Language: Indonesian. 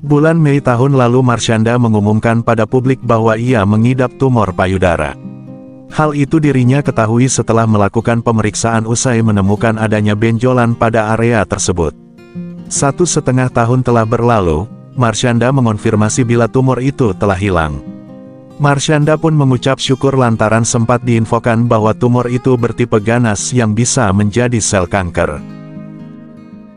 Bulan Mei tahun lalu Marshanda mengumumkan pada publik bahwa ia mengidap tumor payudara. Hal itu dirinya ketahui setelah melakukan pemeriksaan usai menemukan adanya benjolan pada area tersebut. Satu setengah tahun telah berlalu, Marshanda mengonfirmasi bila tumor itu telah hilang. Marshanda pun mengucap syukur lantaran sempat diinfokan bahwa tumor itu bertipe ganas yang bisa menjadi sel kanker.